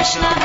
Krishna